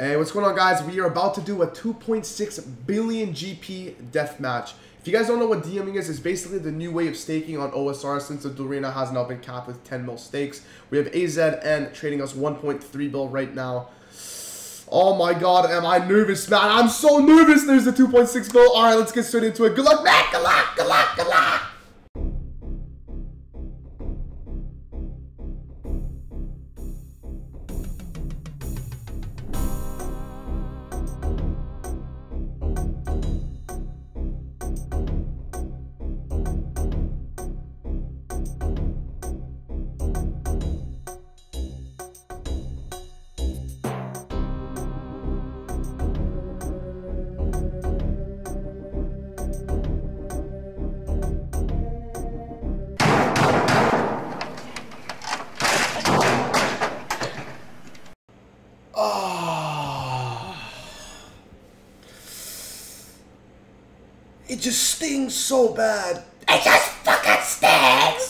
Hey, what's going on, guys? We are about to do a 2.6 billion GP death match. If you guys don't know what DMing is, it's basically the new way of staking on OSR since the Duel Arena has now been capped with 10 mil stakes. We have AZN trading us 1.3 bill right now. Oh my god, am I nervous, man? I'm so nervous there's a 2.6 bill. Alright, let's get straight into it. Good luck, man! Good luck, good luck! It just stings so bad. It just fucking stings.